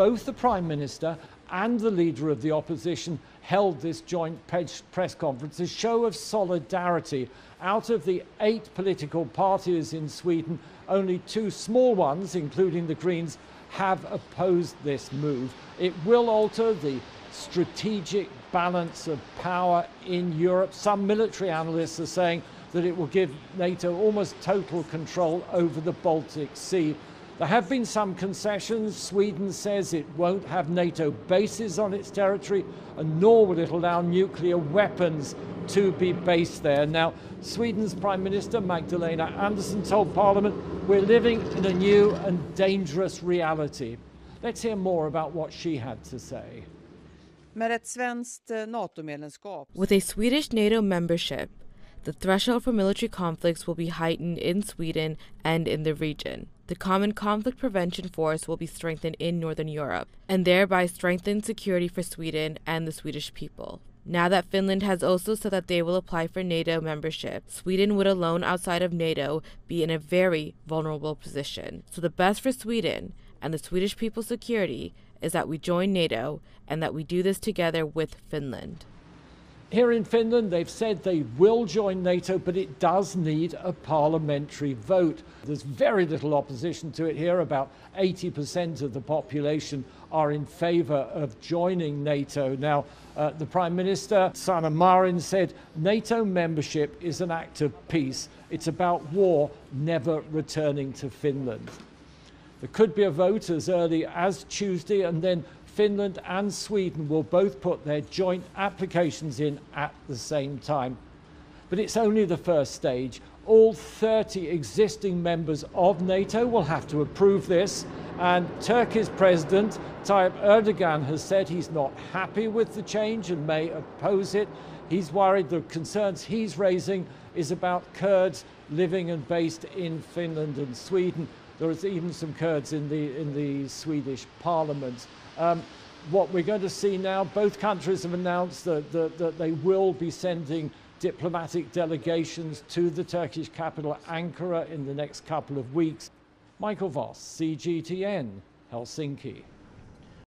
both the Prime Minister and the leader of the opposition held this joint press conference, a show of solidarity. Out of the eight political parties in Sweden, only two small ones, including the Greens, have opposed this move. It will alter the strategic balance of power in Europe. Some military analysts are saying that it will give NATO almost total control over the Baltic Sea. There have been some concessions. Sweden says it won't have NATO bases on its territory, and nor will it allow nuclear weapons to be based there. Now, Sweden's Prime Minister Magdalena Andersson told Parliament, We're living in a new and dangerous reality. Let's hear more about what she had to say. Med ett svenskt eh, NATO-medlemskap. With a Swedish NATO membership, the threshold for military conflicts will be heightened in Sweden and in the region. The Common Conflict Prevention Force will be strengthened in Northern Europe, and thereby strengthen security for Sweden and the Swedish people. Now that Finland has also said that they will apply for NATO membership, Sweden would alone outside of NATO be in a very vulnerable position. So, the best for Sweden and the Swedish people's security is that we join NATO and that we do this together with Finland. Here in Finland, they've said they will join NATO, but it does need a parliamentary vote. There's very little opposition to it here. About 80% of the population are in favour of joining NATO. Now, uh, the Prime Minister, Sanna Marin, said NATO membership is an act of peace. It's about war never returning to Finland. There could be a vote as early as Tuesday, and then Finland and Sweden will both put their joint applications in at the same time. But it's only the first stage. All 30 existing members of NATO will have to approve this, and Turkey's President Tayyip Erdogan has said he's not happy with the change and may oppose it. He's worried the concerns he's raising is about Kurds living and based in Finland and Sweden. There is even some Kurds in the, in the Swedish parliament. Um, what we're going to see now, both countries have announced that, that, that they will be sending diplomatic delegations to the Turkish capital, Ankara, in the next couple of weeks. Michael Voss, CGTN, Helsinki.